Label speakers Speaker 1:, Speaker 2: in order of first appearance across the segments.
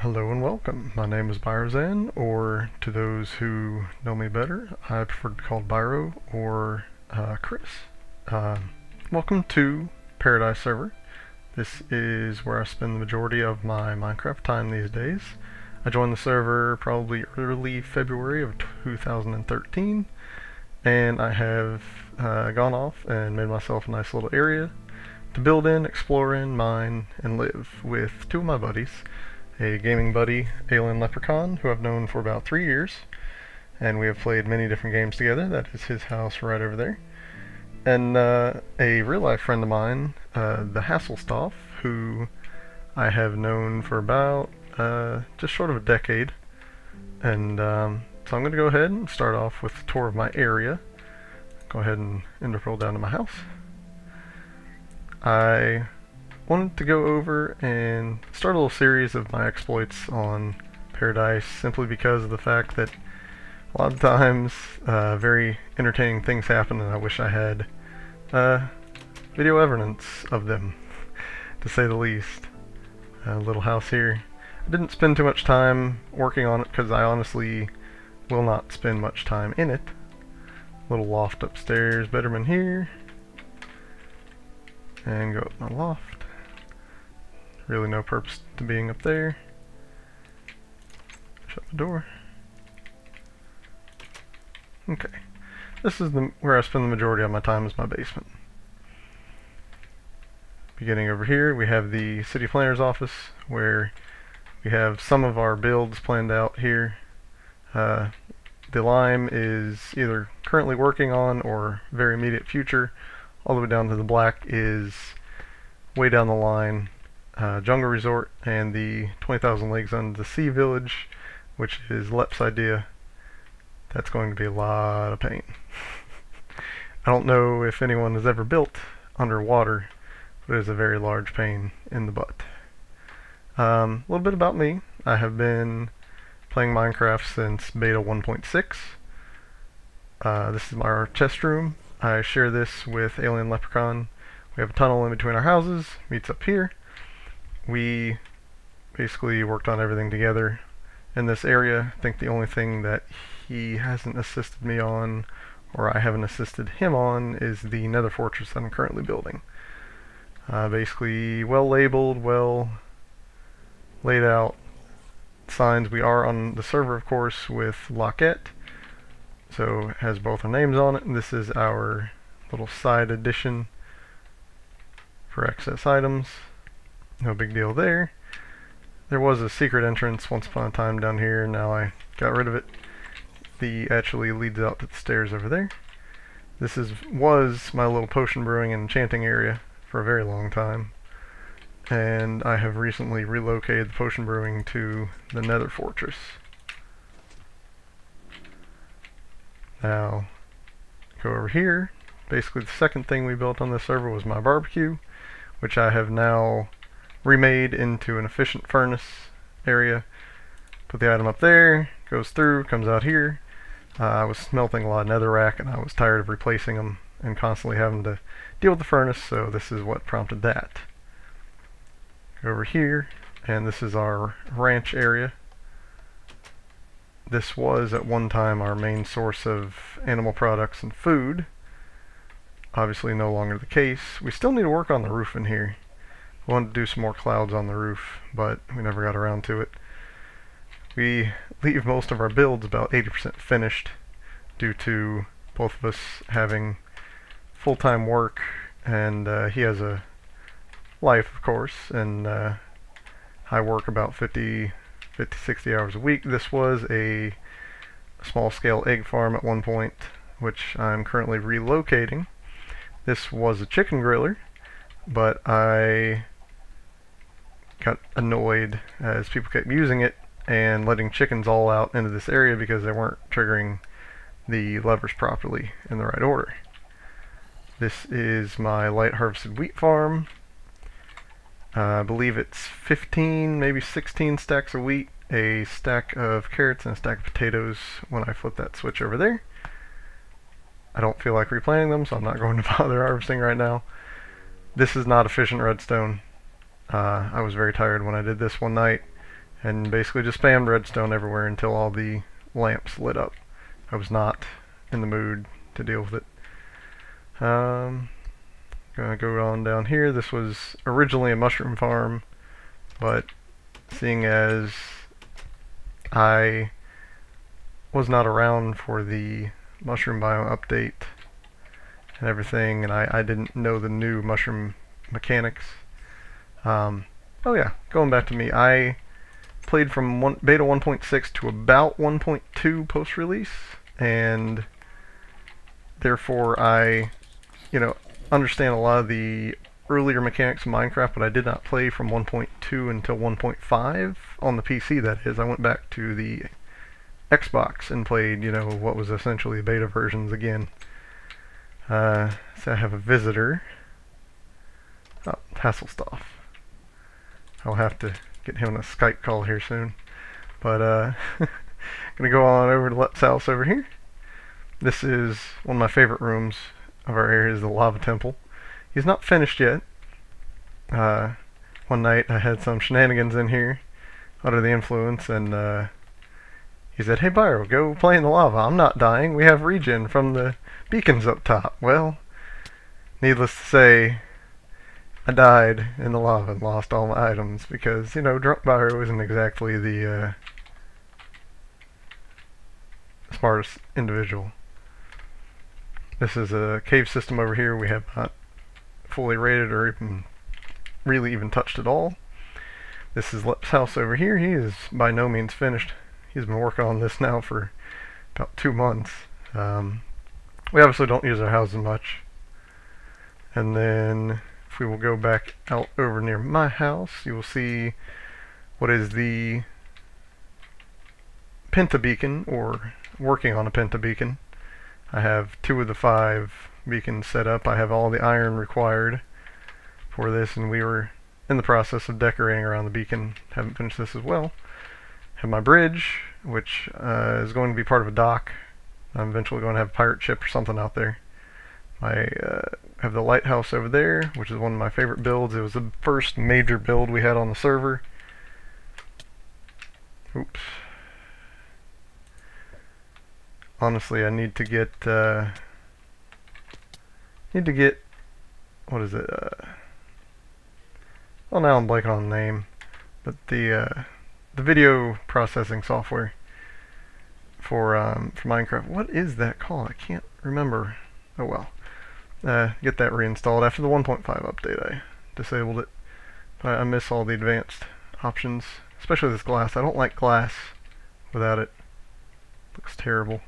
Speaker 1: Hello and welcome. My name is Biroxan, or to those who know me better, I prefer to be called Biro or uh, Chris. Uh, welcome to Paradise Server. This is where I spend the majority of my Minecraft time these days. I joined the server probably early February of 2013, and I have uh, gone off and made myself a nice little area to build in, explore in, mine, and live with two of my buddies a gaming buddy, Alien Leprechaun, who I've known for about three years, and we have played many different games together. That is his house right over there. And uh, a real life friend of mine, uh, the Hasselstoff, who I have known for about uh, just short of a decade. And um, so I'm going to go ahead and start off with a tour of my area. Go ahead and interpol down to my house. I wanted to go over and start a little series of my exploits on Paradise simply because of the fact that a lot of times uh, very entertaining things happen and I wish I had uh, video evidence of them, to say the least. A little house here. I didn't spend too much time working on it because I honestly will not spend much time in it. Little loft upstairs, in here. And go up my loft. Really no purpose to being up there. Shut the door. Okay. This is the where I spend the majority of my time is my basement. Beginning over here, we have the city planner's office where we have some of our builds planned out here. Uh, the lime is either currently working on or very immediate future. All the way down to the black is way down the line uh, Jungle Resort and the 20,000 Leagues Under the Sea Village, which is Lep's idea. That's going to be a lot of pain. I don't know if anyone has ever built underwater, but it is a very large pain in the butt. Um, a little bit about me. I have been playing Minecraft since beta 1.6. Uh, this is our chest room. I share this with Alien Leprechaun. We have a tunnel in between our houses, meets up here we basically worked on everything together in this area. I think the only thing that he hasn't assisted me on or I haven't assisted him on is the nether fortress that I'm currently building. Uh, basically well labeled, well laid out signs. We are on the server of course with Lockette so it has both our names on it and this is our little side addition for excess items. No big deal there. There was a secret entrance once upon a time down here, now I got rid of it. The actually leads out to the stairs over there. This is was my little potion brewing and enchanting area for a very long time. And I have recently relocated the potion brewing to the nether fortress. Now, go over here. Basically the second thing we built on this server was my barbecue, which I have now remade into an efficient furnace area. Put the item up there, goes through, comes out here. Uh, I was smelting a lot of netherrack and I was tired of replacing them and constantly having to deal with the furnace, so this is what prompted that. Go over here, and this is our ranch area. This was at one time our main source of animal products and food. Obviously no longer the case. We still need to work on the roof in here wanted to do some more clouds on the roof, but we never got around to it. We leave most of our builds about 80% finished due to both of us having full-time work and uh, he has a life of course and uh, I work about 50 50 60 hours a week this was a small scale egg farm at one point which I'm currently relocating this was a chicken griller but I got annoyed as people kept using it and letting chickens all out into this area because they weren't triggering the levers properly in the right order. This is my light harvested wheat farm. Uh, I believe it's 15, maybe 16 stacks of wheat, a stack of carrots, and a stack of potatoes when I flip that switch over there. I don't feel like replanting them, so I'm not going to bother harvesting right now. This is not efficient redstone. Uh, I was very tired when I did this one night and basically just spammed redstone everywhere until all the lamps lit up. I was not in the mood to deal with it. Um, gonna go on down here. This was originally a mushroom farm, but seeing as I was not around for the mushroom biome update and everything, and I, I didn't know the new mushroom mechanics. Um, oh yeah, going back to me, I played from one, beta 1.6 to about 1.2 post-release, and therefore I, you know, understand a lot of the earlier mechanics of Minecraft, but I did not play from 1.2 until 1.5 on the PC. That is, I went back to the Xbox and played, you know, what was essentially beta versions again. Uh, so I have a visitor. Oh, Hasselstoff. I'll have to get him a Skype call here soon. But, uh, gonna go on over to Lep's house over here. This is one of my favorite rooms of our area is the lava temple. He's not finished yet. Uh, one night I had some shenanigans in here under the influence and uh, he said, Hey Biro, go play in the lava. I'm not dying. We have regen from the beacons up top. Well, needless to say, I died in the lava and lost all my items because, you know, Drunk Biro isn't exactly the uh, smartest individual. This is a cave system over here we have not fully rated or even really even touched at all. This is Lep's house over here. He is by no means finished. He's been working on this now for about two months. Um, we obviously don't use our houses much. And then we will go back out over near my house, you will see what is the Penta beacon, or working on a Penta beacon. I have two of the five beacons set up. I have all the iron required for this, and we were in the process of decorating around the beacon. Haven't finished this as well. Have my bridge, which uh, is going to be part of a dock. I'm eventually going to have a pirate ship or something out there. I uh, have the lighthouse over there, which is one of my favorite builds. It was the first major build we had on the server. Oops honestly, I need to get, uh, need to get, what is it, uh, well now I'm blanking on the name, but the, uh, the video processing software for, um, for Minecraft. What is that called? I can't remember. Oh well. Uh, get that reinstalled. After the 1.5 update, I disabled it. But I miss all the advanced options, especially this glass. I don't like glass without it. Looks terrible.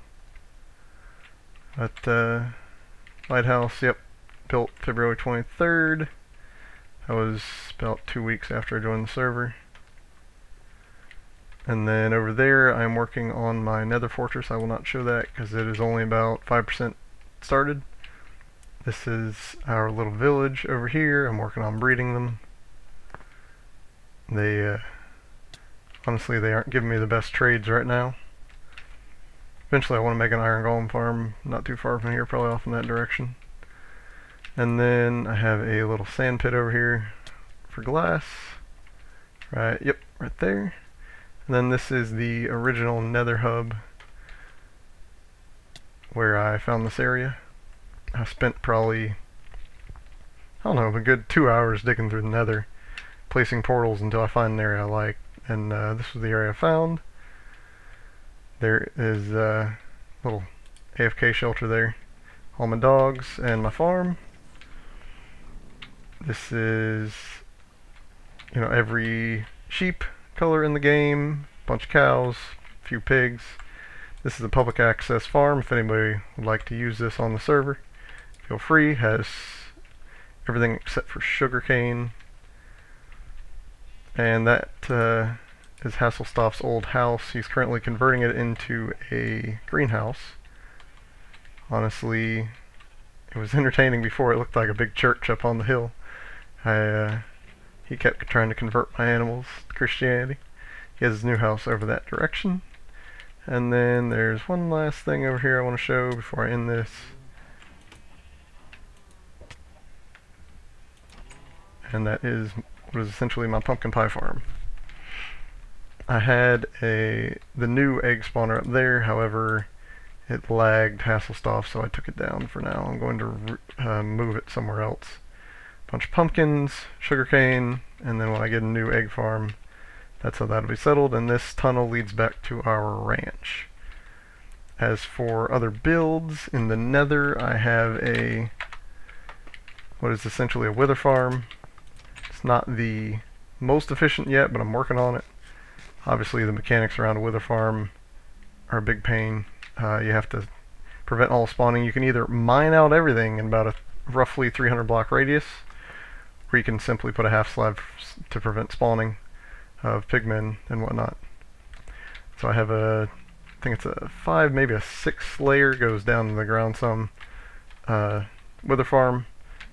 Speaker 1: But, uh, Lighthouse, yep, built February 23rd. That was about two weeks after I joined the server. And then over there, I'm working on my nether fortress. I will not show that because it is only about 5% started. This is our little village over here. I'm working on breeding them. They, uh, honestly, they aren't giving me the best trades right now. Eventually I want to make an iron golem farm not too far from here, probably off in that direction. And then I have a little sand pit over here for glass. Right, yep, right there. And then this is the original nether hub where I found this area. I spent probably, I don't know, a good two hours digging through the nether, placing portals until I find an area I like. And uh, this was the area I found. There is a little AFK shelter there. All my dogs and my farm. This is, you know, every sheep color in the game, bunch of cows, a few pigs. This is a public access farm. If anybody would like to use this on the server, feel free. Has everything except for sugarcane. And that uh, is Hasselstoff's old house. He's currently converting it into a greenhouse. Honestly, it was entertaining before. It looked like a big church up on the hill. I, uh, he kept trying to convert my animals to Christianity. He has his new house over that direction. And then there's one last thing over here I want to show before I end this. And that is what is essentially my pumpkin pie farm. I had a the new egg spawner up there, however, it lagged Hasselstoff, so I took it down for now. I'm going to uh, move it somewhere else. Bunch of pumpkins, sugarcane, and then when I get a new egg farm, that's how that'll be settled, and this tunnel leads back to our ranch. As for other builds, in the nether I have a, what is essentially a wither farm. Not the most efficient yet, but I'm working on it. Obviously the mechanics around a wither farm are a big pain. Uh, you have to prevent all spawning. You can either mine out everything in about a roughly 300 block radius, or you can simply put a half slab to prevent spawning of pigmen and whatnot. So I have a, I think it's a five, maybe a six layer goes down to the ground some uh, wither farm.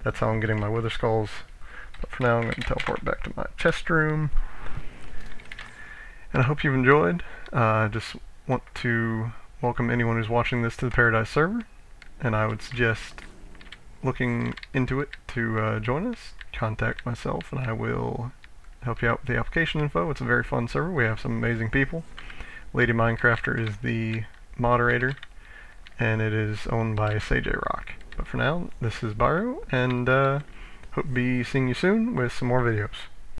Speaker 1: That's how I'm getting my wither skulls. But for now I'm going to teleport back to my chest room. And I hope you've enjoyed. I uh, just want to welcome anyone who's watching this to the Paradise server. And I would suggest looking into it to uh, join us. Contact myself and I will help you out with the application info. It's a very fun server. We have some amazing people. Lady Minecrafter is the moderator, and it is owned by Sage Rock. But for now, this is Biro, and uh, be seeing you soon with some more videos.